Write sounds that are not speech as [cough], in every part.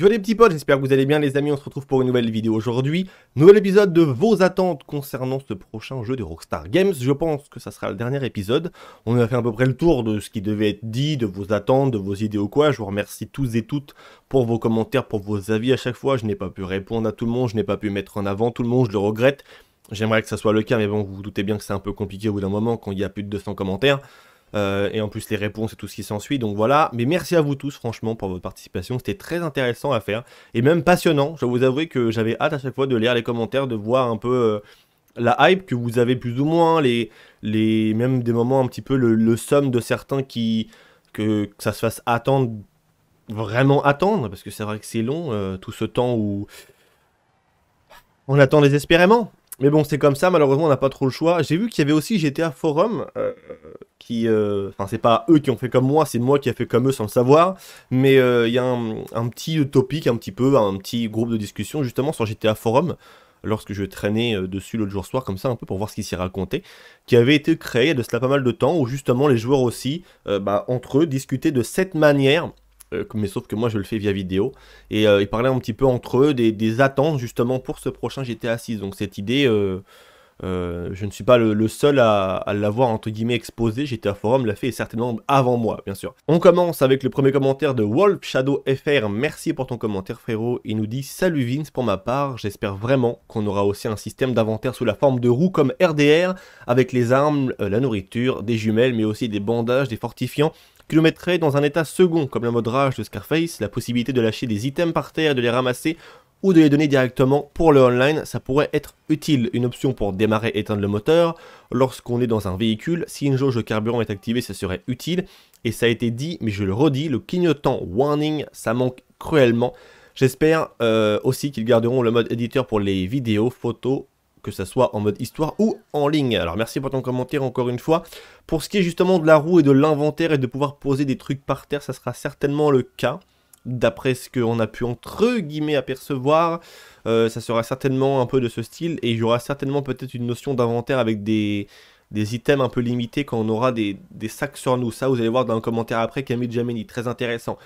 Yo les petits potes, j'espère que vous allez bien les amis, on se retrouve pour une nouvelle vidéo aujourd'hui. Nouvel épisode de vos attentes concernant ce prochain jeu de Rockstar Games. Je pense que ça sera le dernier épisode. On a fait à peu près le tour de ce qui devait être dit, de vos attentes, de vos idées ou quoi. Je vous remercie tous et toutes pour vos commentaires, pour vos avis à chaque fois. Je n'ai pas pu répondre à tout le monde, je n'ai pas pu mettre en avant tout le monde, je le regrette. J'aimerais que ça soit le cas, mais bon, vous vous doutez bien que c'est un peu compliqué au bout d'un moment quand il y a plus de 200 commentaires. Euh, et en plus les réponses et tout ce qui s'ensuit. Donc voilà, mais merci à vous tous franchement pour votre participation, c'était très intéressant à faire et même passionnant. Je vous avouer que j'avais hâte à chaque fois de lire les commentaires, de voir un peu euh, la hype que vous avez plus ou moins, les, les même des moments un petit peu le, somme de certains qui que, ça se fasse attendre vraiment attendre parce que c'est vrai que c'est long euh, tout ce temps où on attend désespérément. Mais bon, c'est comme ça, malheureusement, on n'a pas trop le choix. J'ai vu qu'il y avait aussi GTA Forum, euh, qui... Euh, enfin, c'est pas eux qui ont fait comme moi, c'est moi qui ai fait comme eux sans le savoir. Mais euh, il y a un, petit topic, un petit peu, un petit groupe de discussion, justement, sur GTA Forum, lorsque je traînais dessus l'autre jour soir, comme ça, un peu pour voir ce qui s'y racontait, qui avait été créé de cela pas mal de temps, où justement les joueurs aussi, bah, entre eux, discutaient de cette manière mais sauf que moi je le fais via vidéo. Et euh, ils parlaient un petit peu entre eux des, attentes justement pour ce prochain GTA 6. Donc cette idée, euh, je ne suis pas le, seul à, l'avoir entre guillemets exposé. GTA Forum l'a fait certainement avant moi, bien sûr. On commence avec le premier commentaire de Wolf Shadow FR. Merci pour ton commentaire frérot. Il nous dit Salut Vince, pour ma part, j'espère vraiment qu'on aura aussi un système d'inventaire sous la forme de roues comme RDR avec les armes, la nourriture, des jumelles, mais aussi des bandages, des fortifiants qui mettrait dans un état second, comme le mode rage de Scarface, la possibilité de lâcher des items par terre de les ramasser, ou de les donner directement pour le online, ça pourrait être utile. Une option pour démarrer et éteindre le moteur, lorsqu'on est dans un véhicule, si une jauge de carburant est activée, ça serait utile. Et ça a été dit, mais je le redis, le clignotant warning, ça manque cruellement. J'espère euh, aussi qu'ils garderont le mode éditeur pour les vidéos, photos que ce soit en mode histoire ou en ligne. Alors merci pour ton commentaire encore une fois. Pour ce qui est justement de la roue et de l'inventaire et de pouvoir poser des trucs par terre, ça sera certainement le cas. D'après ce qu'on a pu entre guillemets apercevoir, euh, ça sera certainement un peu de ce style et il y aura certainement peut-être une notion d'inventaire avec des, des items un peu limités quand on aura des, sacs sur nous. Ça, vous allez voir dans le commentaire après, Camille Jamini, très intéressant.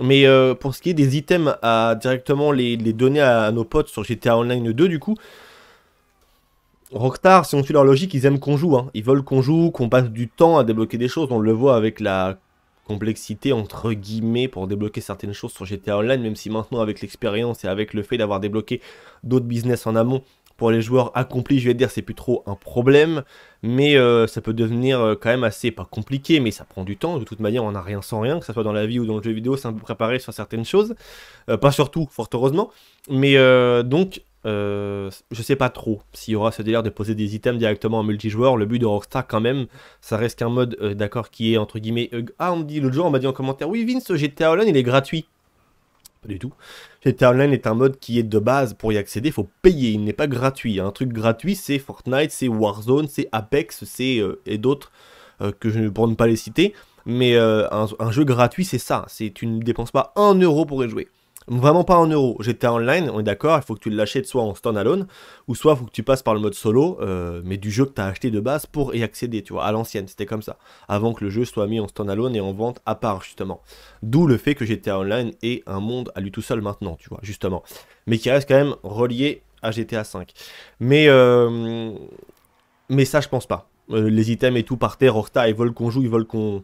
Mais euh, pour ce qui est des items à directement les, les donner à, nos potes sur GTA Online 2, du coup, Rockstar, si on suit leur logique, ils aiment qu'on joue. Hein. Ils veulent qu'on joue, qu'on passe du temps à débloquer des choses. On le voit avec la complexité, entre guillemets, pour débloquer certaines choses sur GTA Online, même si maintenant, avec l'expérience et avec le fait d'avoir débloqué d'autres business en amont, pour les joueurs accomplis, je vais dire, c'est plus trop un problème, mais euh, ça peut devenir euh, quand même assez, pas compliqué, mais ça prend du temps. De toute manière, on n'a rien sans rien, que ce soit dans la vie ou dans le jeu vidéo, c'est un peu préparé sur certaines choses. Euh, pas surtout, fort heureusement. Mais donc, euh, je sais pas trop s'il y aura ce délire de poser des items directement en multijoueur. Le but de Rockstar, quand même, ça reste qu'un mode, euh, d'accord, qui est entre guillemets. Euh, ah, on me dit l'autre jour, on m'a dit en commentaire, oui, Vince, GTA Online, il est gratuit. Pas du tout. GTA Online est un mode qui est de base pour y accéder, il faut payer, il n'est pas gratuit. Un truc gratuit, c'est Fortnite, c'est Warzone, c'est Apex, c'est et d'autres que je ne pour ne pas les citer. Mais un, un, jeu gratuit, c'est ça. C'est tu ne dépenses pas un euro pour y jouer. Vraiment pas en euros. J'étais online, on est d'accord, il faut que tu l'achètes soit en standalone, ou soit il faut que tu passes par le mode solo, euh, mais du jeu que tu as acheté de base pour y accéder, tu vois, à l'ancienne, c'était comme ça. Avant que le jeu soit mis en standalone et en vente à part, justement. D'où le fait que GTA Online est un monde à lui tout seul maintenant, tu vois, justement. Mais qui reste quand même relié à GTA 5. Mais, euh, mais ça, je pense pas. Euh, les items et tout par terre, Rockstar, ils veulent qu'on joue, ils veulent qu'on...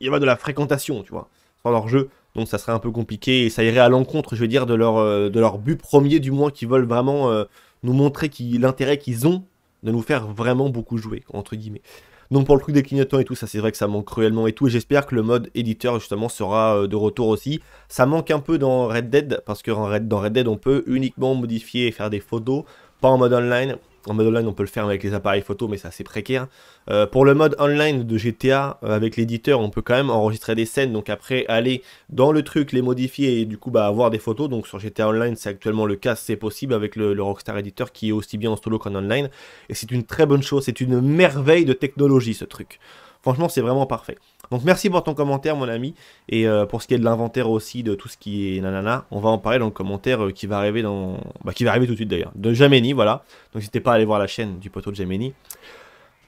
Il y a de la fréquentation, tu vois, leur jeu. Donc ça serait un peu compliqué et ça irait à l'encontre, je veux dire, de leur, euh, de leur but premier du moins, qui veulent vraiment euh, nous montrer l'intérêt qu'ils ont de nous faire vraiment beaucoup jouer, entre guillemets. Donc pour le truc des clignotants et tout, ça c'est vrai que ça manque cruellement et tout, et j'espère que le mode éditeur justement sera euh, de retour aussi. Ça manque un peu dans Red Dead, parce que dans Red Dead on peut uniquement modifier et faire des photos, pas en mode online. En mode online, on peut le faire avec les appareils photo, mais c'est précaire. Euh, pour le mode online de GTA, euh, avec l'éditeur, on peut quand même enregistrer des scènes, donc après aller dans le truc, les modifier et du coup bah, avoir des photos. Donc sur GTA Online, c'est actuellement le cas, c'est possible avec le, Rockstar Editor qui est aussi bien en solo qu'en online. Et c'est une très bonne chose, c'est une merveille de technologie ce truc. Franchement, c'est vraiment parfait. Donc merci pour ton commentaire, mon ami. Et euh, pour ce qui est de l'inventaire aussi, de tout ce qui est nanana, on va en parler dans le commentaire euh, qui va arriver dans... Bah, qui va arriver tout de suite d'ailleurs. De Jameni, voilà. Donc n'hésitez pas à aller voir la chaîne du poteau de Jameni.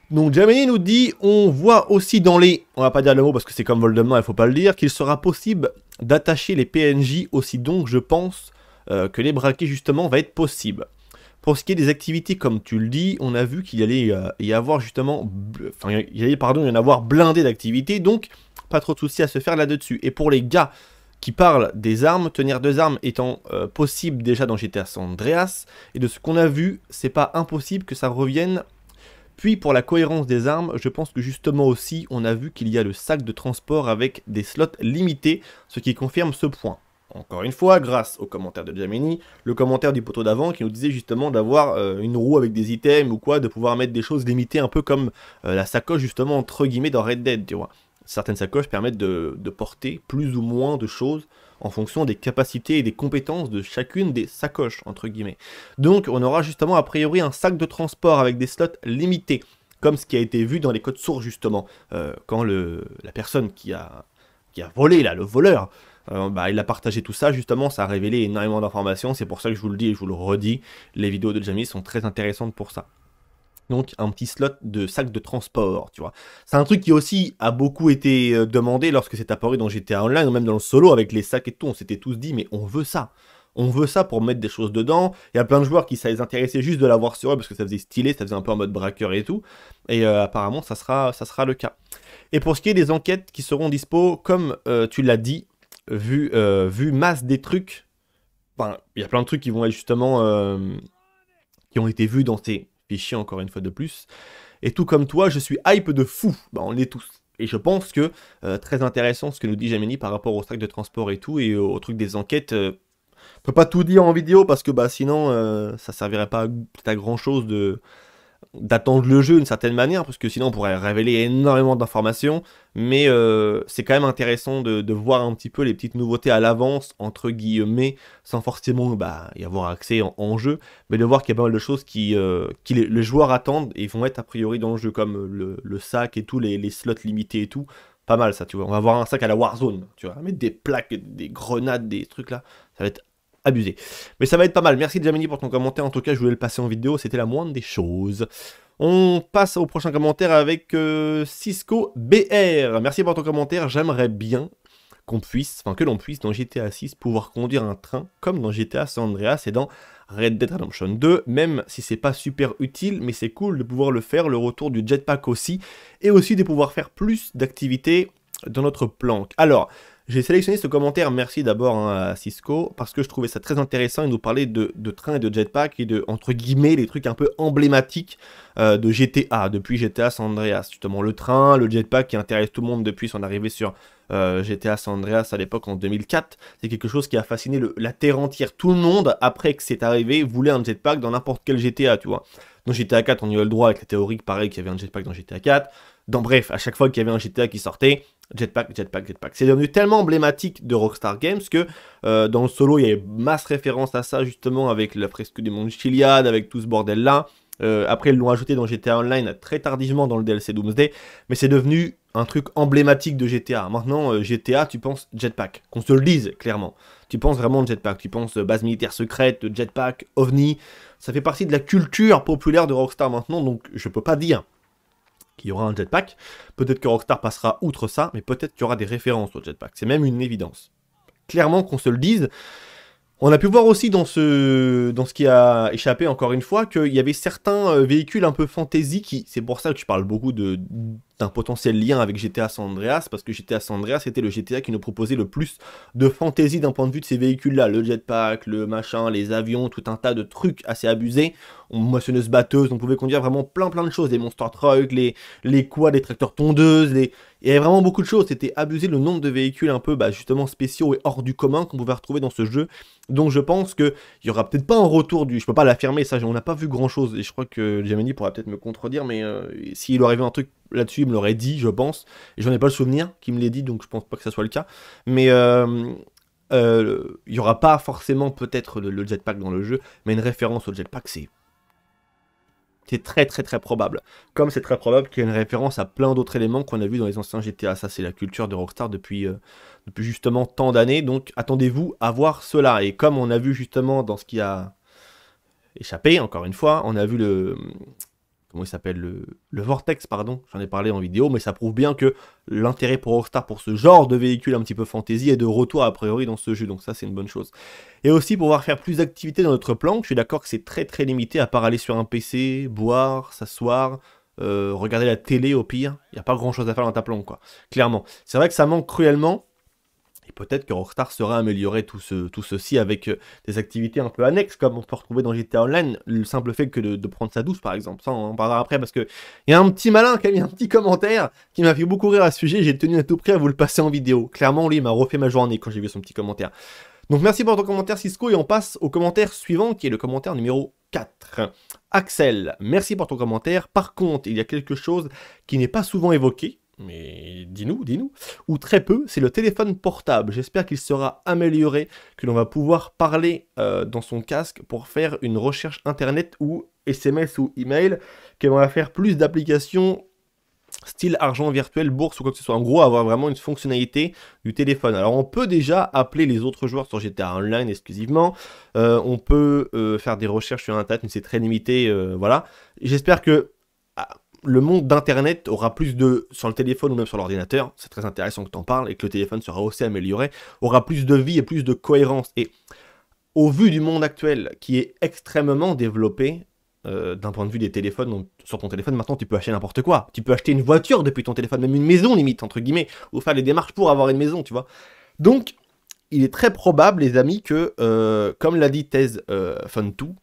Donc Jamie nous dit, on voit aussi dans les, on va pas dire le mot parce que c'est comme Voldemort, il faut pas le dire, qu'il sera possible d'attacher les PNJ aussi donc je pense euh, que les braquer justement va être possible. Pour ce qui est des activités, comme tu le dis, on a vu qu'il allait euh, y avoir justement, enfin il allait pardon, y en avoir blindé d'activités, donc pas trop de soucis à se faire là-dessus. Et pour les gars qui parlent des armes, tenir deux armes étant euh, possible déjà dans GTA San Andreas, et de ce qu'on a vu, c'est pas impossible que ça revienne puis pour la cohérence des armes, je pense que justement aussi, on a vu qu'il y a le sac de transport avec des slots limités, ce qui confirme ce point. Encore une fois, grâce au commentaire de Jamini, le commentaire du poteau d'avant qui nous disait justement d'avoir euh, une roue avec des items ou quoi, de pouvoir mettre des choses limitées un peu comme euh, la sacoche justement entre guillemets dans Red Dead, tu vois. Certaines sacoches permettent de, porter plus ou moins de choses en fonction des capacités et des compétences de chacune des sacoches, entre guillemets. Donc on aura justement a priori un sac de transport avec des slots limités, comme ce qui a été vu dans les codes sources justement, euh, quand le, la personne qui a, qui a volé, là, le voleur, euh, bah, il a partagé tout ça, justement, ça a révélé énormément d'informations, c'est pour ça que je vous le dis et je vous le redis, les vidéos de Jamie sont très intéressantes pour ça donc un petit slot de sac de transport, tu vois. C'est un truc qui aussi a beaucoup été euh, demandé lorsque c'est apparu dans GTA Online, même dans le solo avec les sacs et tout, on s'était tous dit, mais on veut ça. On veut ça pour mettre des choses dedans. Il y a plein de joueurs qui ça les intéressait juste de l'avoir sur eux parce que ça faisait stylé, ça faisait un peu en mode braqueur et tout. Et euh, apparemment, ça sera, ça sera le cas. Et pour ce qui est des enquêtes qui seront dispo, comme tu l'as dit, vu, vu masse des trucs, il y a plein de trucs qui vont être justement, qui ont été vus dans ces fichier encore une fois de plus. Et tout comme toi, je suis hype de fou. Bah, on l'est tous. Et je pense que euh, très intéressant ce que nous dit Gemini par rapport au sac de transport et tout, et au, truc des enquêtes. Euh, peut pas tout dire en vidéo parce que bah sinon euh, ça servirait pas à grand chose de, d'attendre le jeu d'une certaine manière, parce que sinon on pourrait révéler énormément d'informations, mais euh, c'est quand même intéressant de, voir un petit peu les petites nouveautés à l'avance, entre guillemets, sans forcément bah, y avoir accès en, jeu, mais de voir qu'il y a pas mal de choses qui, euh, les, joueurs attendent et vont être a priori dans le jeu, comme le, sac et tout, les, les, slots limités et tout. Pas mal ça, tu vois. On va avoir un sac à la Warzone, tu vois. Mettre des plaques, des grenades, des trucs là. Ça va être abusé. Mais ça va être pas mal. Merci Jamini pour ton commentaire. En tout cas, je voulais le passer en vidéo. C'était la moindre des choses. On passe au prochain commentaire avec euh, Cisco BR. Merci pour ton commentaire. J'aimerais bien qu'on puisse, enfin que l'on puisse dans GTA 6 pouvoir conduire un train comme dans GTA San Andreas et dans Red Dead Redemption 2, même si c'est pas super utile, mais c'est cool de pouvoir le faire, le retour du jetpack aussi, et aussi de pouvoir faire plus d'activités dans notre planque. Alors, j'ai sélectionné ce commentaire, merci d'abord hein, à Cisco, parce que je trouvais ça très intéressant. Il nous parlait de, train et de jetpack et de, entre guillemets, les trucs un peu emblématiques euh, de GTA, depuis GTA San Andreas. Justement, le train, le jetpack qui intéresse tout le monde depuis son arrivée sur euh, GTA San Andreas à l'époque en 2004. C'est quelque chose qui a fasciné la terre entière. Tout le monde, après que c'est arrivé, voulait un jetpack dans n'importe quel GTA, tu vois. Dans GTA 4, on y a le droit avec la théorie, pareil, qu'il y avait un jetpack dans GTA 4. Dans bref, à chaque fois qu'il y avait un GTA qui sortait, Jetpack, jetpack, jetpack. C'est devenu tellement emblématique de Rockstar Games que euh, dans le solo, il y avait masse référence à ça justement avec la fresque du monde Chiliad, avec tout ce bordel là. Euh, après, ils l'ont ajouté dans GTA Online très tardivement dans le DLC Doomsday, mais c'est devenu un truc emblématique de GTA. Maintenant, euh, GTA, tu penses jetpack, qu'on se le dise clairement. Tu penses vraiment jetpack, tu penses base militaire secrète, jetpack, ovni. Ça fait partie de la culture populaire de Rockstar maintenant, donc je peux pas dire qu'il y aura un jetpack. Peut-être que Rockstar passera outre ça, mais peut-être qu'il y aura des références au jetpack. C'est même une évidence. Clairement qu'on se le dise. On a pu voir aussi dans ce, dans ce qui a échappé encore une fois qu'il y avait certains euh, véhicules un peu fantasy qui, c'est pour ça que je parle beaucoup de, d'un potentiel lien avec GTA San Andreas, parce que GTA San Andreas était le GTA qui nous proposait le plus de fantaisie d'un point de vue de ces véhicules-là, le jetpack, le machin, les avions, tout un tas de trucs assez abusés, on moissonneuse batteuse, on pouvait conduire vraiment plein plein de choses, les monster trucks, les, les les tracteurs tondeuses, les... il y avait vraiment beaucoup de choses, c'était abusé le nombre de véhicules un peu bah, justement spéciaux et hors du commun qu'on pouvait retrouver dans ce jeu, donc je pense qu'il y aura peut-être pas un retour du, je peux pas l'affirmer, ça on n'a pas vu grand chose, et je crois que Gemini pourra peut-être me contredire, mais euh, s'il arrivait un truc là-dessus, il me l'aurait dit, je pense. Et j'en ai pas le souvenir qu'il me l'ait dit, donc je pense pas que ça soit le cas. Mais euh, euh, il y aura pas forcément peut-être le, jetpack dans le jeu, mais une référence au jetpack, c'est c'est très très très probable. Comme c'est très probable qu'il y ait une référence à plein d'autres éléments qu'on a vu dans les anciens GTA. Ça, c'est la culture de Rockstar depuis, euh, depuis justement tant d'années. Donc attendez-vous à voir cela. Et comme on a vu justement dans ce qui a échappé, encore une fois, on a vu le, comment il s'appelle le, Vortex, pardon, j'en ai parlé en vidéo, mais ça prouve bien que l'intérêt pour Rockstar pour ce genre de véhicule un petit peu fantasy est de retour a priori dans ce jeu, donc ça c'est une bonne chose. Et aussi pouvoir faire plus d'activités dans notre plan, je suis d'accord que c'est très très limité à part aller sur un PC, boire, s'asseoir, euh, regarder la télé au pire, il n'y a pas grand chose à faire dans ta planque, quoi. Clairement. C'est vrai que ça manque cruellement, et peut-être que Rockstar sera amélioré tout, ce, tout ceci avec euh, des activités un peu annexes, comme on peut retrouver dans GTA Online, le simple fait que de, prendre sa douce, par exemple. Ça, on en parlera après, parce qu'il y a un petit malin qui a mis un petit commentaire qui m'a fait beaucoup rire à ce sujet, j'ai tenu à tout prix à vous le passer en vidéo. Clairement, lui, il m'a refait ma journée quand j'ai vu son petit commentaire. Donc merci pour ton commentaire Cisco, et on passe au commentaire suivant, qui est le commentaire numéro 4. Axel, merci pour ton commentaire. Par contre, il y a quelque chose qui n'est pas souvent évoqué, mais dis-nous, dis-nous, ou très peu, c'est le téléphone portable. J'espère qu'il sera amélioré, que l'on va pouvoir parler euh, dans son casque pour faire une recherche internet ou SMS ou email, que l'on va faire plus d'applications style argent virtuel, bourse ou quoi que ce soit. En gros, avoir vraiment une fonctionnalité du téléphone. Alors, on peut déjà appeler les autres joueurs sur GTA Online exclusivement. Euh, on peut euh, faire des recherches sur Internet, mais c'est très limité. voilà. J'espère que le monde d'Internet aura plus de, sur le téléphone ou même sur l'ordinateur, c'est très intéressant que tu en parles, et que le téléphone sera aussi amélioré, aura plus de vie et plus de cohérence. Et au vu du monde actuel, qui est extrêmement développé, euh, d'un point de vue des téléphones, sur ton téléphone, maintenant tu peux acheter n'importe quoi. Tu peux acheter une voiture depuis ton téléphone, même une maison limite, entre guillemets, ou faire les démarches pour avoir une maison, tu vois. Donc, il est très probable, les amis, que, euh, comme l'a dit Thèse euh, Fun2,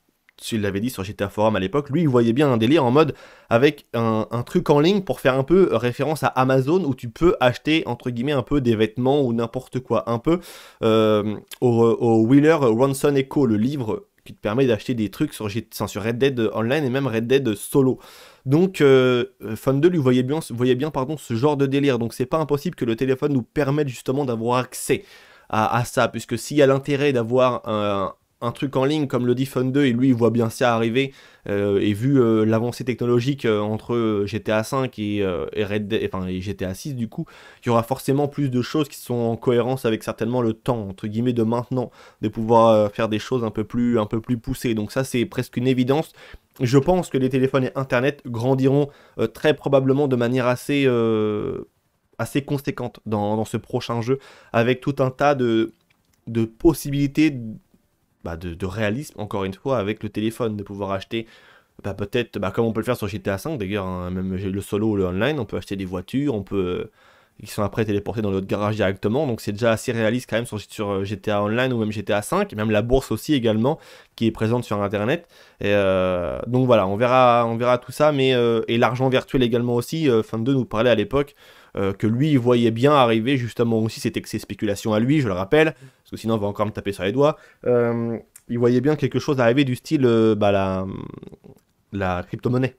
s'il l'avait dit sur GTA Forum à l'époque, lui il voyait bien un délire en mode avec un, truc en ligne pour faire un peu référence à Amazon où tu peux acheter entre guillemets un peu des vêtements ou n'importe quoi, un peu euh, au, Wheeler Ronson Echo, le livre qui te permet d'acheter des trucs sur, sur Red Dead Online et même Red Dead Solo. Donc euh, Fun 2 lui voyait bien, voyait bien pardon, ce genre de délire, donc c'est pas impossible que le téléphone nous permette justement d'avoir accès à, à, ça, puisque s'il y a l'intérêt d'avoir un, un truc en ligne comme le Fun 2 et lui il voit bien ça arriver euh, et vu euh, l'avancée technologique euh, entre GTA 5 et, et, Red enfin, et GTA 6 du coup il y aura forcément plus de choses qui sont en cohérence avec certainement le temps entre guillemets de maintenant de pouvoir faire des choses un peu plus un peu plus poussées. Donc ça c'est presque une évidence. Je pense que les téléphones et internet grandiront très probablement de manière assez assez conséquente dans, dans, ce prochain jeu avec tout un tas de de possibilités bah, de, réalisme, encore une fois, avec le téléphone, de pouvoir acheter, bah, peut-être, bah, comme on peut le faire sur GTA 5 d'ailleurs, hein, même le solo ou le online, on peut acheter des voitures, on peut qui sont après téléportés dans notre garage directement. Donc c'est déjà assez réaliste quand même sur, sur, GTA Online ou même GTA 5, et même la bourse aussi également qui est présente sur Internet. Et euh, donc voilà, on verra, on verra tout ça, mais euh, et l'argent virtuel également aussi. Euh, Fin 2 nous parlait à l'époque que lui voyait bien arriver justement aussi c'était que ses spéculations à lui, je le rappelle, parce que sinon on va encore me taper sur les doigts. il voyait bien quelque chose arriver du style bah, la, la crypto-monnaie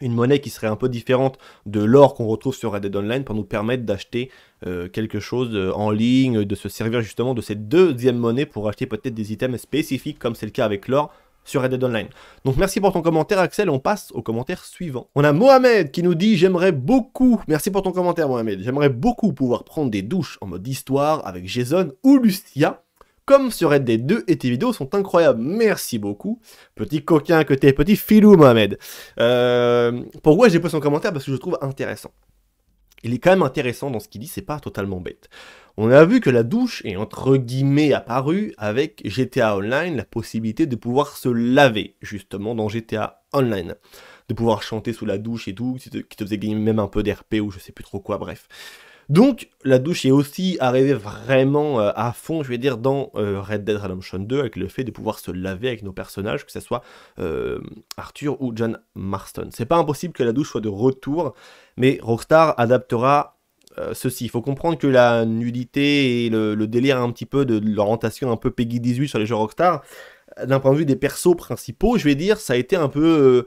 une monnaie qui serait un peu différente de l'or qu'on retrouve sur Red Dead Online pour nous permettre d'acheter euh, quelque chose euh, en ligne, de se servir justement de cette deuxième monnaie pour acheter peut-être des items spécifiques comme c'est le cas avec l'or sur Red Dead Online. Donc merci pour ton commentaire Axel, on passe au commentaire suivant. On a Mohamed qui nous dit j'aimerais beaucoup, merci pour ton commentaire Mohamed, j'aimerais beaucoup pouvoir prendre des douches en mode histoire avec Jason ou Lucia comme sur Red Dead 2 et tes vidéos sont incroyables. Merci beaucoup. Petit coquin que t'es, petit filou Mohamed. Euh, pourquoi j'ai posé son commentaire? Parce que je le trouve intéressant. Il est quand même intéressant dans ce qu'il dit, c'est pas totalement bête. On a vu que la douche est entre guillemets apparue avec GTA Online, la possibilité de pouvoir se laver, justement, dans GTA Online. De pouvoir chanter sous la douche et tout, qui te faisait gagner même un peu d'RP ou je sais plus trop quoi, bref. Donc la douche est aussi arrivée vraiment euh, à fond, je vais dire, dans euh, Red Dead Redemption 2, avec le fait de pouvoir se laver avec nos personnages, que ce soit euh, Arthur ou John Marston. C'est pas impossible que la douche soit de retour, mais Rockstar adaptera ceci. Il faut comprendre que la nudité et le, délire un petit peu de, l'orientation un peu Peggy 18 sur les jeux Rockstar, d'un point de vue des persos principaux, je vais dire, ça a été un peu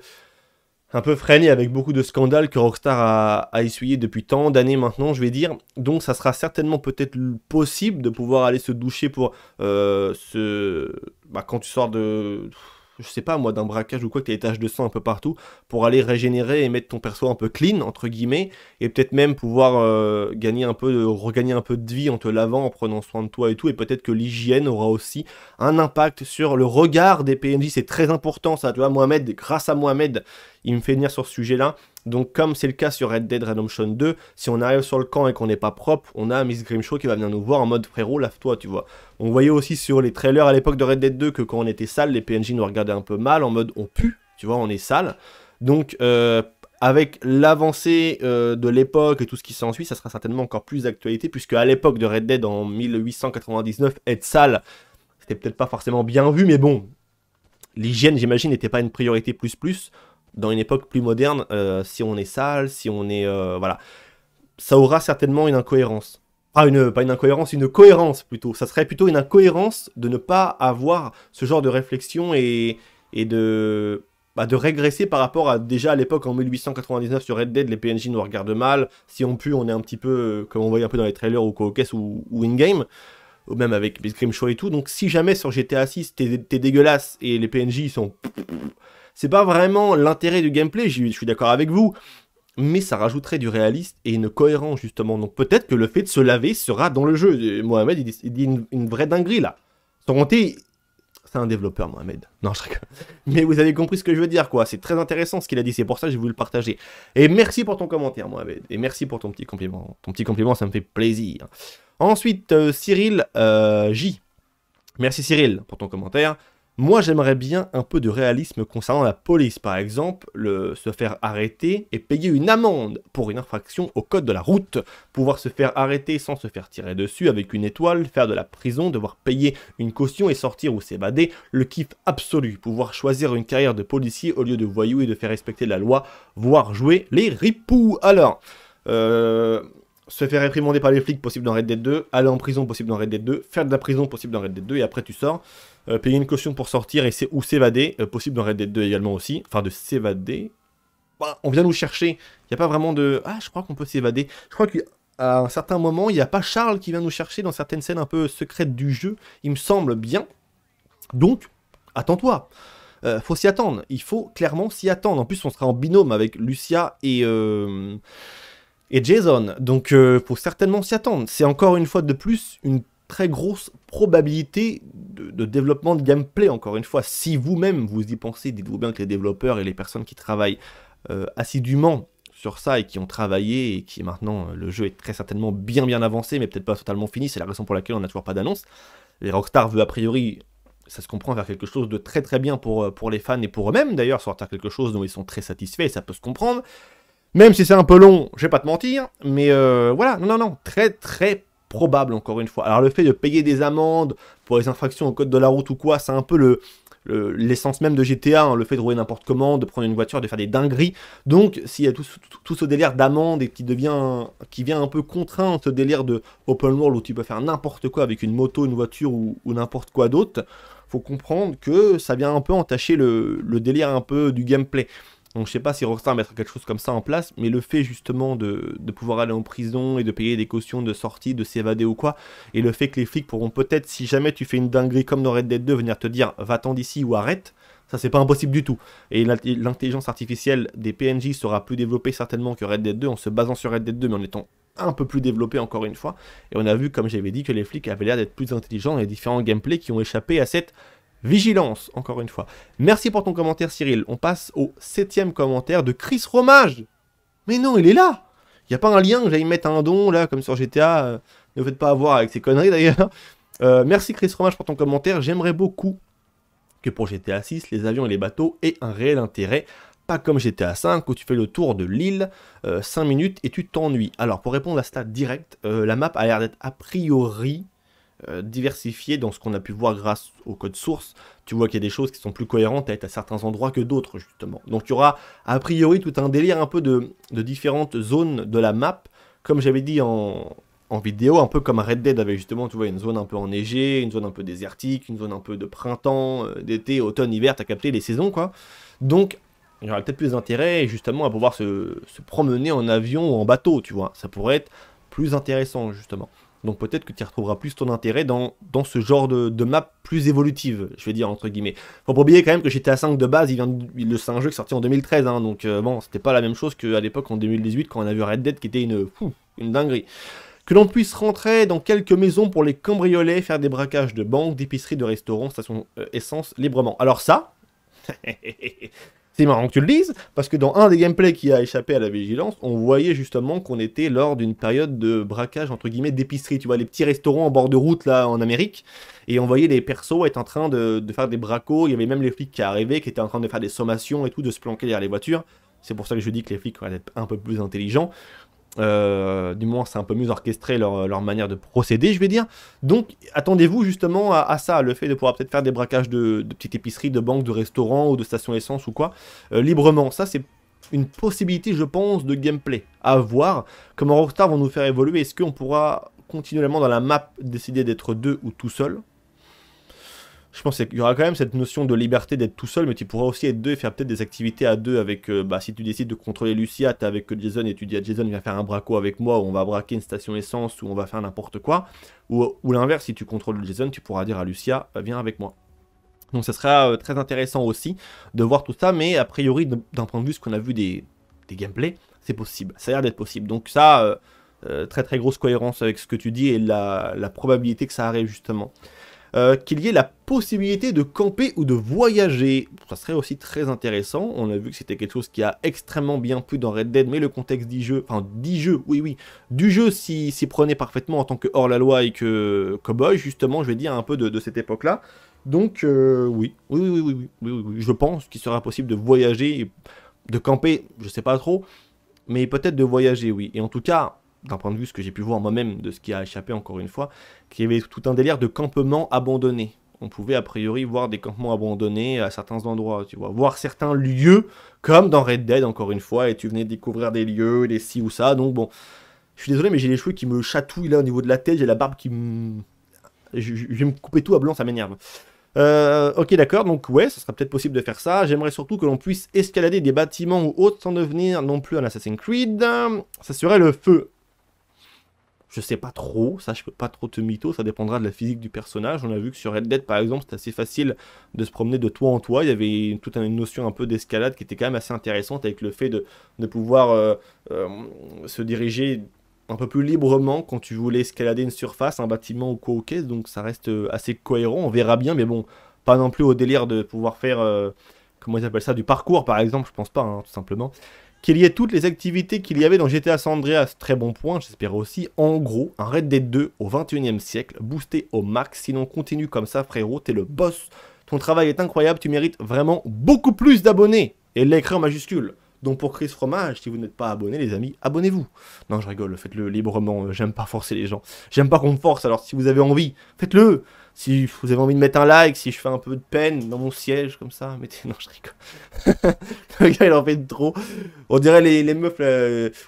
un peu freiné avec beaucoup de scandales que Rockstar a, essuyé depuis tant d'années maintenant, je vais dire. Donc ça sera certainement peut-être possible de pouvoir aller se doucher pour euh, ce... Bah, quand tu sors de je sais pas moi, d'un braquage ou quoi, que tu as des taches de sang un peu partout, pour aller régénérer et mettre ton perso un peu clean, entre guillemets, et peut-être même pouvoir euh, gagner un peu, regagner un peu de vie en te lavant, en prenant soin de toi et tout, et peut-être que l'hygiène aura aussi un impact sur le regard des PNJ, c'est très important ça, tu vois, Mohamed, grâce à Mohamed, il me fait venir sur ce sujet-là, donc comme c'est le cas sur Red Dead Redemption 2, si on arrive sur le camp et qu'on n'est pas propre, on a Miss Grimshaw qui va venir nous voir en mode frérot, lave-toi, tu vois. On voyait aussi sur les trailers à l'époque de Red Dead 2 que quand on était sale, les PNJ nous regardaient un peu mal, en mode on pue, tu vois, on est sale. Donc euh, avec l'avancée euh, de l'époque et tout ce qui s'ensuit, ça sera certainement encore plus d'actualité, puisque à l'époque de Red Dead en 1899, être sale, c'était peut-être pas forcément bien vu, mais bon, l'hygiène, j'imagine, n'était pas une priorité plus plus dans une époque plus moderne, euh, si on est sale, si on est... Euh, voilà. Ça aura certainement une incohérence. Ah, une, pas une incohérence, une cohérence plutôt. Ça serait plutôt une incohérence de ne pas avoir ce genre de réflexion et, et de, bah, de régresser par rapport à déjà à l'époque en 1899 sur Red Dead, les PNJ nous regardent mal. Si on pue, on est un petit peu, euh, comme on voyait un peu dans les trailers ou co-caisse ou, ou in-game. Ou même avec Scream Show et tout. Donc si jamais sur GTA 6, t'es dégueulasse et les PNJ sont c'est pas vraiment l'intérêt du gameplay, je suis d'accord avec vous, mais ça rajouterait du réaliste et une cohérence justement. Donc peut-être que le fait de se laver sera dans le jeu. Mohamed, il dit, une, vraie dinguerie là. Sans compter, c'est un développeur, Mohamed. Non, je rigole. [laughs] Mais vous avez compris ce que je veux dire, quoi. C'est très intéressant ce qu'il a dit, c'est pour ça que j'ai voulu le partager. Et merci pour ton commentaire, Mohamed. Et merci pour ton petit compliment. Ton petit compliment, ça me fait plaisir. Ensuite, euh, Cyril euh, J. Merci Cyril pour ton commentaire. Moi, j'aimerais bien un peu de réalisme concernant la police, par exemple, le, se faire arrêter et payer une amende pour une infraction au code de la route, pouvoir se faire arrêter sans se faire tirer dessus avec une étoile, faire de la prison, devoir payer une caution et sortir ou s'évader, le kiff absolu, pouvoir choisir une carrière de policier au lieu de voyou et de faire respecter la loi, voire jouer les ripoux. Alors, euh, se faire réprimander par les flics, possible dans Red Dead 2, aller en prison, possible dans Red Dead 2, faire de la prison, possible dans Red Dead 2, et après tu sors, euh, payer une caution pour sortir et ou s'évader, euh, possible dans Red Dead 2 également aussi, enfin de s'évader. Bah, on vient nous chercher, il n'y a pas vraiment de... Ah, je crois qu'on peut s'évader. Je crois qu'à un certain moment, il n'y a pas Charles qui vient nous chercher dans certaines scènes un peu secrètes du jeu, il me semble bien. Donc, attends-toi. Euh, faut s'y attendre, il faut clairement s'y attendre. En plus, on sera en binôme avec Lucia et et Jason. Donc, euh, faut certainement s'y attendre. C'est encore une fois de plus une très grosse probabilité de, développement de gameplay, encore une fois. Si vous-même vous y pensez, dites-vous bien que les développeurs et les personnes qui travaillent euh, assidûment sur ça et qui ont travaillé et qui maintenant euh, le jeu est très certainement bien bien avancé mais peut-être pas totalement fini, c'est la raison pour laquelle on n'a toujours pas d'annonce. Les Rockstar veut a priori, ça se comprend, faire quelque chose de très très bien pour, pour les fans et pour eux-mêmes d'ailleurs, sortir quelque chose dont ils sont très satisfaits et ça peut se comprendre. Même si c'est un peu long, je vais pas te mentir, mais euh, voilà, non, non, non, très très probable encore une fois. Alors le fait de payer des amendes pour les infractions au code de la route ou quoi, c'est un peu le l'essence même de GTA, hein, le fait de rouler n'importe comment, de prendre une voiture, de faire des dingueries. Donc, s'il y a tout, ce délire d'amende et qui devient, qui vient un peu contraint ce délire de open world où tu peux faire n'importe quoi avec une moto, une voiture ou, n'importe quoi d'autre, faut comprendre que ça vient un peu entacher le, le délire un peu du gameplay. Donc je sais pas si Rockstar mettra quelque chose comme ça en place, mais le fait justement de, pouvoir aller en prison et de payer des cautions de sortie, de s'évader ou quoi, et le fait que les flics pourront peut-être, si jamais tu fais une dinguerie comme dans Red Dead 2, venir te dire va-t'en d'ici ou arrête, ça c'est pas impossible du tout. Et l'intelligence artificielle des PNJ sera plus développée certainement que Red Dead 2 en se basant sur Red Dead 2, mais en étant un peu plus développé encore une fois. Et on a vu, comme j'avais dit, que les flics avaient l'air d'être plus intelligents dans les différents gameplays qui ont échappé à cette Vigilance, encore une fois. Merci pour ton commentaire, Cyril. On passe au septième commentaire de Chris Romage. Mais non, il est là Il n'y a pas un lien que j'aille mettre un don, là, comme sur GTA. Euh, ne faites pas avoir avec ces conneries, d'ailleurs. Euh, merci, Chris Romage, pour ton commentaire. J'aimerais beaucoup que pour GTA 6, les avions et les bateaux aient un réel intérêt. Pas comme GTA 5 où tu fais le tour de l'île 5 euh, minutes et tu t'ennuies. Alors pour répondre à cela direct, la map a l'air d'être a priori euh, diversifié dans ce qu'on a pu voir grâce au code source. Tu vois qu'il y a des choses qui sont plus cohérentes à être à certains endroits que d'autres, justement. Donc il y aura a priori tout un délire un peu de, différentes zones de la map. Comme j'avais dit en, vidéo, un peu comme Red Dead avait justement, tu vois, une zone un peu enneigée, une zone un peu désertique, une zone un peu de printemps, euh, d'été, automne, hiver, t'as capté les saisons, quoi. Donc, il y aura peut-être plus d'intérêt, justement, à pouvoir se, promener en avion ou en bateau, tu vois. Ça pourrait être plus intéressant, justement. Donc peut-être que tu retrouveras plus ton intérêt dans, dans ce genre de, map plus évolutive, je vais dire entre guillemets. Faut pas oublier quand même que GTA 5 de base, il vient le c'est un jeu qui est sorti en 2013, hein, donc euh, bon, c'était pas la même chose qu'à l'époque en 2018 quand on a vu Red Dead qui était une, une dinguerie. Que l'on puisse rentrer dans quelques maisons pour les cambrioler, faire des braquages de banques, d'épiceries, de restaurants, stations euh, essence librement. Alors ça, [laughs] C'est marrant que tu le dises, parce que dans un des gameplays qui a échappé à la vigilance, on voyait justement qu'on était lors d'une période de braquage, entre guillemets, d'épicerie. Tu vois, les petits restaurants en bord de route, là, en Amérique, et on voyait les persos être en train de, faire des bracos, il y avait même les flics qui arrivaient, qui étaient en train de faire des sommations et tout, de se planquer derrière les voitures. C'est pour ça que je dis que les flics vont être un peu plus intelligents. Euh, du moins, c'est un peu mieux orchestré leur, manière de procéder, je vais dire. Donc, attendez-vous justement à, ça, le fait de pouvoir peut-être faire des braquages de, petites épiceries, de banques, de restaurants ou de stations essence ou quoi, euh, librement. Ça, c'est une possibilité, je pense, de gameplay à voir. Comment Rockstar vont nous faire évoluer Est-ce qu'on pourra continuellement dans la map décider d'être deux ou tout seul? Je pense qu'il y aura quand même cette notion de liberté d'être tout seul, mais tu pourras aussi être deux et faire peut-être des activités à deux avec, euh, bah, si tu décides de contrôler Lucia, t'es avec Jason et tu dis à Jason, viens faire un braco avec moi, ou on va braquer une station essence, ou on va faire n'importe quoi. Ou, l'inverse, si tu contrôles Jason, tu pourras dire à Lucia, euh, viens avec moi. Donc ça sera euh, très intéressant aussi de voir tout ça, mais a priori, d'un point de vue ce qu'on a vu des, gameplays, c'est possible. Ça a l'air d'être possible. Donc ça, très très grosse cohérence avec ce que tu dis et la, la probabilité que ça arrive justement. Euh, qu'il y ait la possibilité de camper ou de voyager. Ça serait aussi très intéressant. On a vu que c'était quelque chose qui a extrêmement bien plu dans Red Dead, mais le contexte du jeu, enfin du jeu, oui oui, du jeu s'y prenait parfaitement en tant que hors-la-loi et que cowboy, justement, je vais dire un peu de, cette époque-là. Donc euh, oui, oui, oui, oui, oui, oui, je pense qu'il sera possible de voyager, de camper, je sais pas trop, mais peut-être de voyager, oui. Et en tout cas, d'un point de vue ce que j'ai pu voir moi-même de ce qui a échappé encore une fois, qu'il y avait tout un délire de campements abandonnés. On pouvait a priori voir des campements abandonnés à certains endroits, tu vois, voir certains lieux, comme dans Red Dead encore une fois, et tu venais découvrir des lieux, des ci ou ça, donc bon, je suis désolé mais j'ai les cheveux qui me chatouillent là au niveau de la tête, j'ai la barbe qui me... Je, vais me couper tout à blanc, ça m'énerve. Euh, ok d'accord, donc ouais, ce sera peut-être possible de faire ça. J'aimerais surtout que l'on puisse escalader des bâtiments ou autres sans devenir non plus un Assassin's Creed. Ça serait le feu. Je sais pas trop, ça je peux pas trop te mytho, ça dépendra de la physique du personnage. On a vu que sur Red Dead par exemple, c'était assez facile de se promener de toit en toit. Il y avait toute une notion un peu d'escalade qui était quand même assez intéressante avec le fait de, pouvoir euh, euh, se diriger un peu plus librement quand tu voulais escalader une surface, un bâtiment ou quoi au caisse. Donc ça reste euh, assez cohérent, on verra bien, mais bon, pas non plus au délire de pouvoir faire, comment ils ça, du parcours par exemple, je pense pas, hein, tout simplement qu'il y ait toutes les activités qu'il y avait dans GTA San Andreas, très bon point, j'espère aussi. En gros, un Red Dead 2 au 21 e siècle, boosté au max, sinon continue comme ça frérot, t'es le boss, ton travail est incroyable, tu mérites vraiment beaucoup plus d'abonnés, et l'écran en majuscule. Donc pour Chris Fromage, si vous n'êtes pas abonné les amis, abonnez-vous. Non je rigole, faites-le librement, j'aime pas forcer les gens. J'aime pas qu'on me force, alors si vous avez envie, faites-le si vous avez envie de mettre un like, si je fais un peu de peine dans mon siège comme ça, mettez. Non, je rigole. [laughs] le gars, il en fait trop. On dirait les, les meufs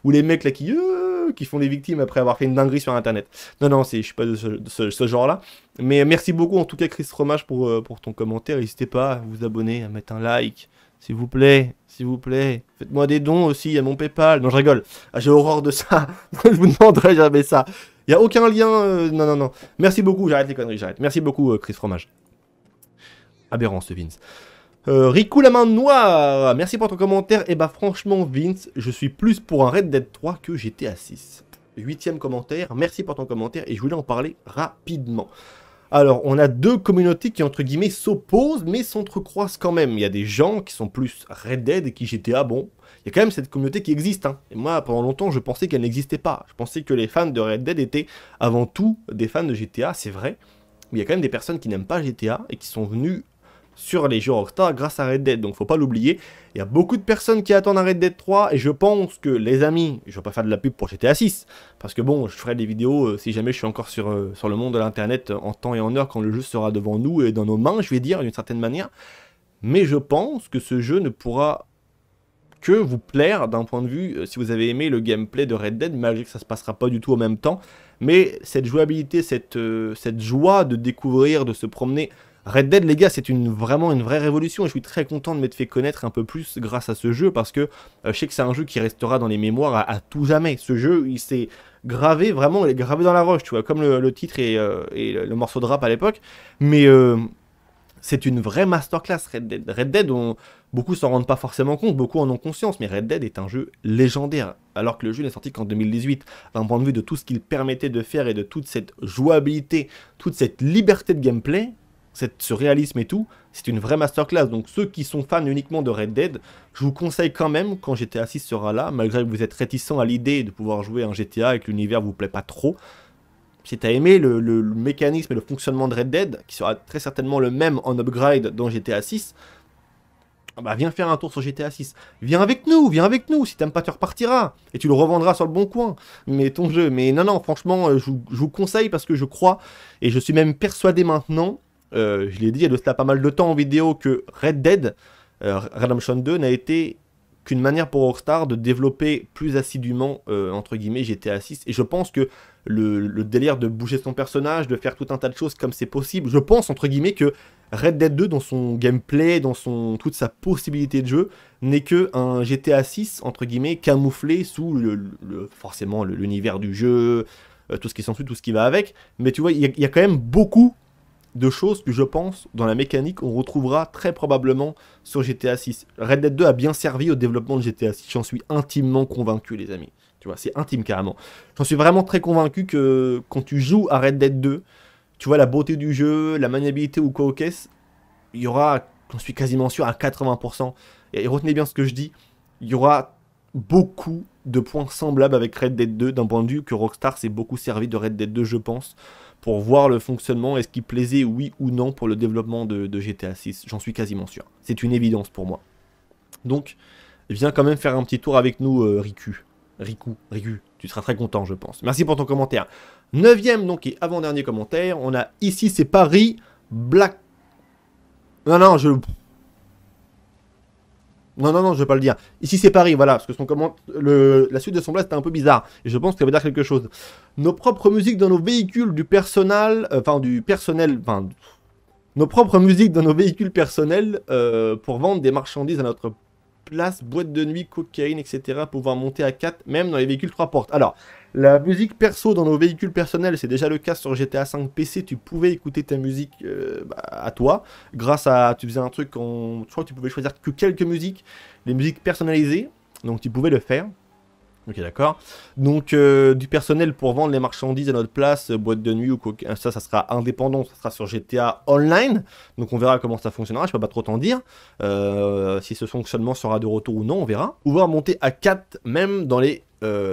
ou les mecs là qui, euh, qui font des victimes après avoir fait une dinguerie sur internet. Non, non, je suis pas de ce, genre-là. Mais merci beaucoup en tout cas, Chris Fromage, pour, euh, pour ton commentaire. N'hésitez pas à vous abonner, à mettre un like. S'il vous plaît, s'il vous plaît. Faites-moi des dons aussi à mon PayPal. Non, je rigole. Ah, j'ai horreur de ça. [laughs] je vous demanderai jamais ça. Il n'y a aucun lien. Euh, non, non, non. Merci beaucoup, j'arrête les conneries, j'arrête. Merci beaucoup, euh, Chris Fromage. Aberrant ce Vince. Euh, Riku la main noire, merci pour ton commentaire. Et eh bah franchement Vince, je suis plus pour un Red Dead 3 que GTA 6. Huitième commentaire, merci pour ton commentaire et je voulais en parler rapidement. Alors, on a deux communautés qui, entre guillemets, s'opposent, mais s'entrecroisent quand même. Il y a des gens qui sont plus Red Dead et qui GTA, bon, il y a quand même cette communauté qui existe. Hein. Et moi, pendant longtemps, je pensais qu'elle n'existait pas. Je pensais que les fans de Red Dead étaient avant tout des fans de GTA, c'est vrai. Mais il y a quand même des personnes qui n'aiment pas GTA et qui sont venues sur les jeux Rockstar grâce à Red Dead, donc faut pas l'oublier. Il y a beaucoup de personnes qui attendent un Red Dead 3 et je pense que les amis, je vais pas faire de la pub pour GTA 6 parce que bon, je ferai des vidéos euh, si jamais je suis encore sur, euh, sur le monde de l'internet en temps et en heure quand le jeu sera devant nous et dans nos mains, je vais dire d'une certaine manière. Mais je pense que ce jeu ne pourra que vous plaire d'un point de vue, euh, si vous avez aimé le gameplay de Red Dead, malgré que ça se passera pas du tout au même temps, mais cette jouabilité, cette, euh, cette joie de découvrir, de se promener Red Dead, les gars, c'est une, vraiment une vraie révolution et je suis très content de m'être fait connaître un peu plus grâce à ce jeu parce que euh, je sais que c'est un jeu qui restera dans les mémoires à, tout jamais. Ce jeu, il s'est gravé, vraiment, il est gravé dans la roche, tu vois, comme le, titre et, euh, le, morceau de rap à l'époque. Mais c'est une vraie masterclass, Red Dead. Red Dead, on, beaucoup s'en rendent pas forcément compte, beaucoup en ont conscience, mais Red Dead est un jeu légendaire, alors que le jeu n'est sorti qu'en 2018. D'un point de vue de tout ce qu'il permettait de faire et de toute cette jouabilité, toute cette liberté de gameplay, cette, ce réalisme et tout, c'est une vraie masterclass. Donc ceux qui sont fans uniquement de Red Dead, je vous conseille quand même, quand GTA 6 sera là, malgré que vous êtes réticent à l'idée de pouvoir jouer un GTA et que l'univers vous plaît pas trop, si tu as aimé le, mécanisme et le fonctionnement de Red Dead, qui sera très certainement le même en upgrade dans GTA 6, bah viens faire un tour sur GTA 6. Viens avec nous, viens avec nous. Si t'aimes pas, tu repartiras. Et tu le revendras sur le bon coin. Mais ton jeu. Mais non, non, franchement, euh, je, je vous conseille parce que je crois, et je suis même persuadé maintenant, euh, je l'ai dit il y a de cela pas mal de temps en vidéo, que Red Dead euh, Redemption 2 n'a été qu'une manière pour Rockstar de développer plus assidûment, euh, entre guillemets, GTA 6. Et je pense que le, délire de bouger son personnage, de faire tout un tas de choses comme c'est possible, je pense, entre guillemets, que Red Dead 2, dans son gameplay, dans son, toute sa possibilité de jeu, n'est que un GTA 6, entre guillemets, camouflé sous le, forcément l'univers du jeu, tout ce qui s'ensuit, tout ce qui va avec. Mais tu vois, il y, a quand même beaucoup de choses que je pense, dans la mécanique, on retrouvera très probablement sur GTA 6. Red Dead 2 a bien servi au développement de GTA 6, j'en suis intimement convaincu les amis. Tu vois, c'est intime carrément. J'en suis vraiment très convaincu que quand tu joues à Red Dead 2, tu vois la beauté du jeu, la maniabilité ou quoi au caisse, il y aura, j'en suis quasiment sûr, à 80%. Et retenez bien ce que je dis, il y aura beaucoup de points semblables avec Red Dead 2 d'un point de vue que Rockstar s'est beaucoup servi de Red Dead 2 je pense pour voir le fonctionnement, est-ce qu'il plaisait oui ou non pour le développement de, GTA 6. J'en suis quasiment sûr. C'est une évidence pour moi. Donc, viens quand même faire un petit tour avec nous, euh, Riku. Riku, Riku, tu seras très content, je pense. Merci pour ton commentaire. Neuvième, donc, et avant-dernier commentaire, on a ici, c'est Paris, Black... Non, non, je... Non, non, non, je vais pas le dire. Ici, c'est Paris, voilà, parce que son comment... le... la suite de son blast était un peu bizarre. Et je pense qu'elle veut dire quelque chose. Nos propres musiques dans nos véhicules du personnel, euh, enfin, du personnel, enfin, nos propres musiques dans nos véhicules personnels euh, pour vendre des marchandises à notre place, boîte de nuit, cocaïne, etc. Pouvoir monter à 4, même dans les véhicules 3 portes. Alors, la musique perso dans nos véhicules personnels, c'est déjà le cas sur GTA 5 PC. Tu pouvais écouter ta musique euh, bah, à toi, grâce à. Tu faisais un truc, en, je crois que tu pouvais choisir que quelques musiques, les musiques personnalisées. Donc tu pouvais le faire. Ok, d'accord. Donc, euh, du personnel pour vendre les marchandises à notre place, euh, boîte de nuit ou quoi. Ça, ça sera indépendant, ça sera sur GTA Online. Donc, on verra comment ça fonctionnera. Je peux pas trop t'en dire. Euh, si ce fonctionnement sera de retour ou non, on verra. Pouvoir monter à 4, même dans les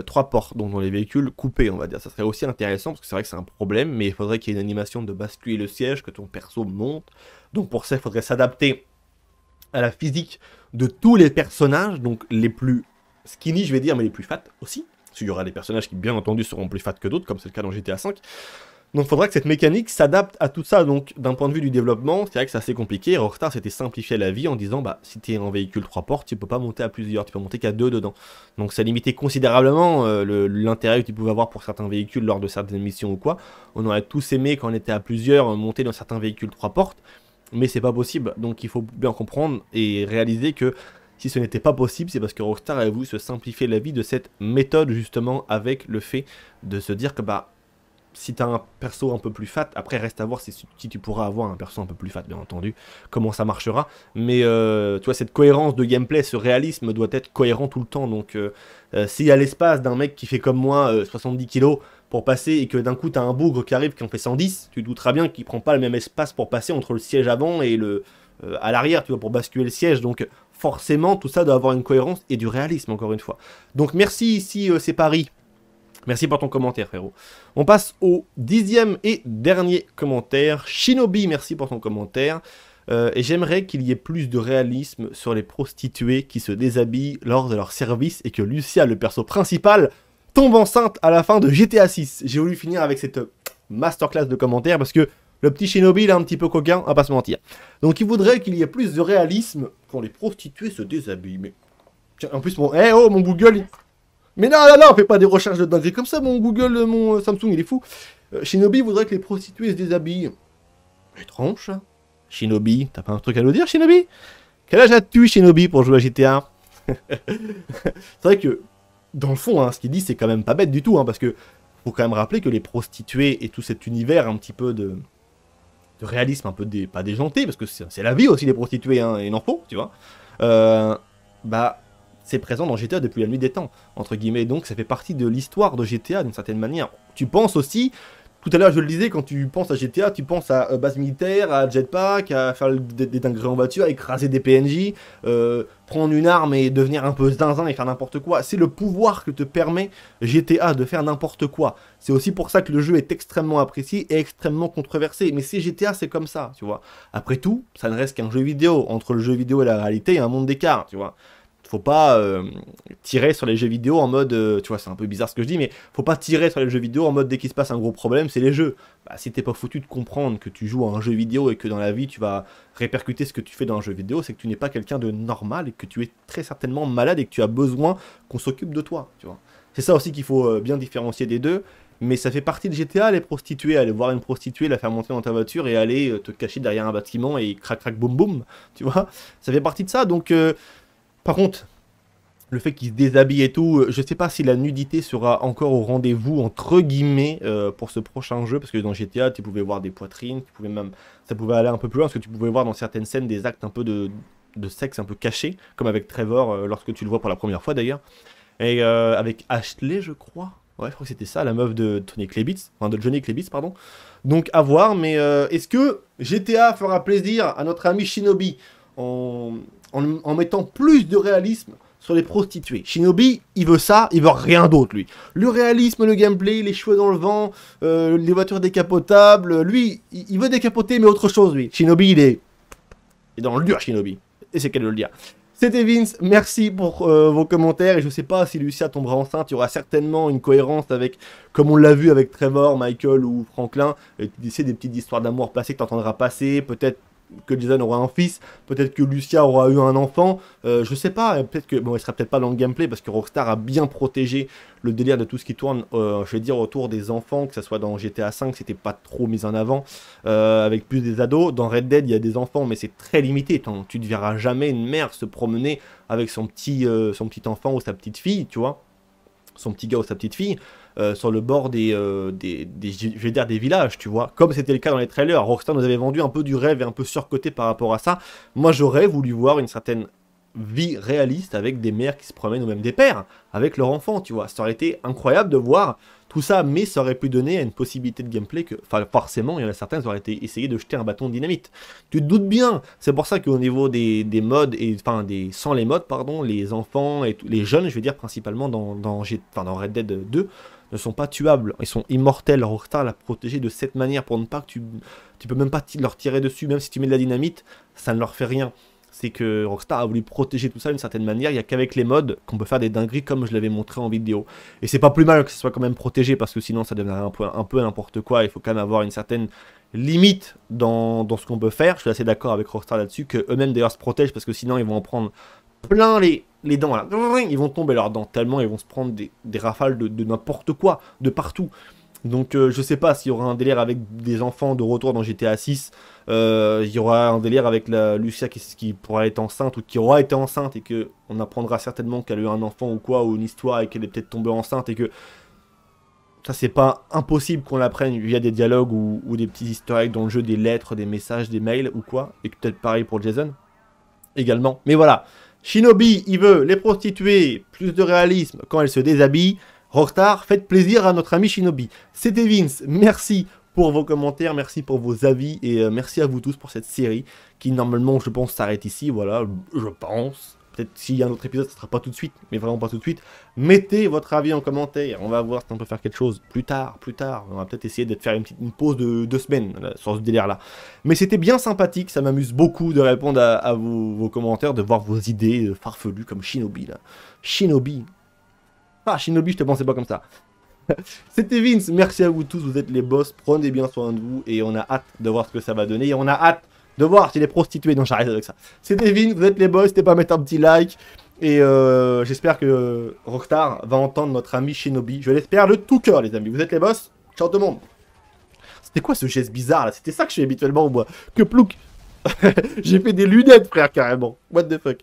3 portes, donc dans les véhicules coupés, on va dire. Ça serait aussi intéressant parce que c'est vrai que c'est un problème, mais il faudrait qu'il y ait une animation de basculer le siège, que ton perso monte. Donc, pour ça, il faudrait s'adapter à la physique de tous les personnages, donc les plus skinny, je vais dire, mais les plus fat aussi. Parce qu'il y aura des personnages qui, bien entendu, seront plus fat que d'autres, comme c'est le cas dans GTA V. Donc il faudra que cette mécanique s'adapte à tout ça. Donc d'un point de vue du développement, c'est vrai que c'est assez compliqué. Rockstar s'était simplifié la vie en disant bah si tu en véhicule 3 portes, tu peux pas monter à plusieurs, tu peux monter qu'à deux dedans. Donc ça limitait considérablement euh, l'intérêt que tu pouvais avoir pour certains véhicules lors de certaines missions ou quoi. On aurait tous aimé quand on était à plusieurs monter dans certains véhicules 3 portes, mais c'est pas possible. Donc il faut bien comprendre et réaliser que si ce n'était pas possible, c'est parce que Rockstar a voulu se simplifier la vie de cette méthode justement avec le fait de se dire que bah si tu as un perso un peu plus fat, après reste à voir si, tu pourras avoir un perso un peu plus fat, bien entendu, comment ça marchera. Mais euh, tu vois, cette cohérence de gameplay, ce réalisme doit être cohérent tout le temps. Donc, euh, euh, s'il y a l'espace d'un mec qui fait comme moi 70 kilos pour passer et que d'un coup tu as un bougre qui arrive qui en fait 110, tu douteras bien qu'il prend pas le même espace pour passer entre le siège avant et le à l'arrière, tu vois, pour basculer le siège. Donc, forcément, tout ça doit avoir une cohérence et du réalisme, encore une fois. Donc merci ici, euh, c'est Paris. Merci pour ton commentaire, frérot. On passe au dixième et dernier commentaire. Shinobi, merci pour ton commentaire. Euh, et j'aimerais qu'il y ait plus de réalisme sur les prostituées qui se déshabillent lors de leur service et que Lucia, le perso principal, tombe enceinte à la fin de GTA 6. J'ai voulu finir avec cette masterclass de commentaires parce que le petit Shinobi, il un petit peu coquin, on va pas se mentir. Donc il voudrait qu'il y ait plus de réalisme quand les prostituées se déshabillent. Tiens, en plus, mon... Eh oh, mon Google... Mais non, non, non, fais pas des recherches de dinguerie comme ça, mon Google, mon Samsung, il est fou. Euh, Shinobi voudrait que les prostituées se déshabillent. Étrange, ça. Shinobi, t'as pas un truc à nous dire, Shinobi Quel âge as-tu, Shinobi, pour jouer à GTA [laughs] C'est vrai que, dans le fond, hein, ce qu'il dit, c'est quand même pas bête du tout, hein, parce que faut quand même rappeler que les prostituées et tout cet univers un petit peu de, de réalisme, un peu des, pas déjanté, parce que c'est la vie aussi des prostituées, hein, et il en faut, tu vois, euh, bah, c'est présent dans GTA depuis la nuit des temps, entre guillemets, donc ça fait partie de l'histoire de GTA d'une certaine manière. Tu penses aussi tout à l'heure, je le disais, quand tu penses à GTA, tu penses à euh, base militaire, à jetpack, à faire des, dingueries en voiture, à écraser des PNJ, euh, prendre une arme et devenir un peu zinzin et faire n'importe quoi. C'est le pouvoir que te permet GTA de faire n'importe quoi. C'est aussi pour ça que le jeu est extrêmement apprécié et extrêmement controversé. Mais c'est GTA, c'est comme ça, tu vois. Après tout, ça ne reste qu'un jeu vidéo. Entre le jeu vidéo et la réalité, il y a un monde d'écart, tu vois faut pas euh, tirer sur les jeux vidéo en mode, euh, tu vois, c'est un peu bizarre ce que je dis, mais faut pas tirer sur les jeux vidéo en mode dès qu'il se passe un gros problème, c'est les jeux. Bah, si t'es pas foutu de comprendre que tu joues à un jeu vidéo et que dans la vie tu vas répercuter ce que tu fais dans un jeu vidéo, c'est que tu n'es pas quelqu'un de normal et que tu es très certainement malade et que tu as besoin qu'on s'occupe de toi, tu vois. C'est ça aussi qu'il faut euh, bien différencier des deux. Mais ça fait partie de GTA, les prostituées, aller voir une prostituée, la faire monter dans ta voiture et aller te cacher derrière un bâtiment et crac crac boum boum, tu vois. Ça fait partie de ça, donc par contre, le fait qu'il se déshabille et tout, je sais pas si la nudité sera encore au rendez-vous, entre guillemets, euh, pour ce prochain jeu, parce que dans GTA, tu pouvais voir des poitrines, tu pouvais même, ça pouvait aller un peu plus loin, parce que tu pouvais voir dans certaines scènes des actes un peu de, sexe un peu cachés, comme avec Trevor, euh, lorsque tu le vois pour la première fois d'ailleurs, et euh, avec Ashley, je crois, ouais, je crois que c'était ça, la meuf de Tony Klebitz, enfin de Johnny Klebitz, pardon, donc à voir, mais est-ce que GTA fera plaisir à notre ami Shinobi? En mettant plus de réalisme sur les prostituées. Shinobi, il veut ça, il veut rien d'autre, lui. Le réalisme, le gameplay, les cheveux dans le vent, euh, les voitures décapotables, lui, il veut décapoter, mais autre chose, lui. Shinobi, il est, il est dans le dur, Shinobi. Et c'est qu'elle de le dire. C'était Vince, merci pour euh, vos commentaires et je sais pas si Lucia tombera enceinte, il y aura certainement une cohérence avec, comme on l'a vu avec Trevor, Michael ou Franklin, et tu des petites histoires d'amour passées que tu entendras passer, peut-être que Jason aura un fils, peut-être que Lucia aura eu un enfant, euh, je sais pas, peut-être que, bon, elle sera peut-être pas dans le gameplay parce que Rockstar a bien protégé le délire de tout ce qui tourne, euh, je vais dire, autour des enfants, que ce soit dans GTA V, c'était pas trop mis en avant, euh, avec plus des ados. Dans Red Dead, il y a des enfants, mais c'est très limité. Tu ne verras jamais une mère se promener avec son petit, son petit enfant ou sa petite fille, tu vois, son petit gars ou sa petite fille. Euh, sur le bord des, euh, des, je vais dire des villages, tu vois. Comme c'était le cas dans les trailers, Rockstar nous avait vendu un peu du rêve et un peu surcoté par rapport à ça. Moi, j'aurais voulu voir une certaine vie réaliste avec des mères qui se promènent ou même des pères avec leurs enfants, tu vois. Ça aurait été incroyable de voir tout ça, mais ça aurait pu donner une possibilité de gameplay que, enfin, forcément, il y en a certains qui auraient été essayé de jeter un bâton de dynamite. Tu te doutes bien, c'est pour ça qu'au niveau des, des modes, et enfin, des, sans les modes, pardon, les enfants et les jeunes, je veux dire, principalement dans, dans, dans Red Dead 2, ne sont pas tuables, ils sont immortels. Rockstar l'a protégé de cette manière pour ne pas que tu, tu peux même pas leur tirer dessus, même si tu mets de la dynamite, ça ne leur fait rien. C'est que Rockstar a voulu protéger tout ça d'une certaine manière. Il n'y a qu'avec les modes qu'on peut faire des dingueries comme je l'avais montré en vidéo. Et c'est pas plus mal que ce soit quand même protégé parce que sinon ça deviendrait un peu, n'importe quoi. Il faut quand même avoir une certaine limite dans, dans ce qu'on peut faire. Je suis assez d'accord avec Rockstar là-dessus, que eux-mêmes d'ailleurs se protègent parce que sinon ils vont en prendre plein les, les dents, là. Ils vont tomber leurs dents tellement ils vont se prendre des, rafales de, n'importe quoi, de partout. Donc euh, je sais pas s'il y aura un délire avec des enfants de retour dans GTA 6. Euh, il y aura un délire avec la Lucia qui, qui pourra être enceinte ou qui aura été enceinte et que on apprendra certainement qu'elle a eu un enfant ou quoi, ou une histoire et qu'elle est peut-être tombée enceinte et que ça c'est pas impossible qu'on l'apprenne via des dialogues ou, ou, des petits historiques dans le jeu, des lettres, des messages, des mails ou quoi. Et peut-être pareil pour Jason également. Mais voilà, Shinobi, il veut les prostituées, plus de réalisme quand elles se déshabillent. Rockstar, faites plaisir à notre ami Shinobi. C'était Vince, merci pour vos commentaires, merci pour vos avis et euh, merci à vous tous pour cette série qui normalement je pense s'arrête ici, voilà, je pense. Peut-être s'il y a un autre épisode, ce sera pas tout de suite, mais vraiment pas tout de suite. Mettez votre avis en commentaire. On va voir si on peut faire quelque chose plus tard, plus tard. On va peut-être essayer de faire une petite pause de deux semaines sur ce délire-là. Mais c'était bien sympathique. Ça m'amuse beaucoup de répondre à, vos, commentaires, de voir vos idées euh, farfelues comme Shinobi là. Shinobi. Ah, Shinobi, je te pensais pas comme ça. [laughs] C'était Vince, merci à vous tous, vous êtes les boss, prenez bien soin de vous et on a hâte de voir ce que ça va donner et on a hâte de voir si les prostituées. Non, j'arrête avec ça. C'était Vin, vous êtes les boys, n'hésitez pas à mettre un petit like. Et euh, j'espère que Rockstar va entendre notre ami Shinobi. Je l'espère de tout cœur, les amis. Vous êtes les boss Ciao tout le monde. C'était quoi ce geste bizarre là? C'était ça que je fais habituellement bois. Que plouc [laughs] J'ai fait des lunettes, frère, carrément. What the fuck?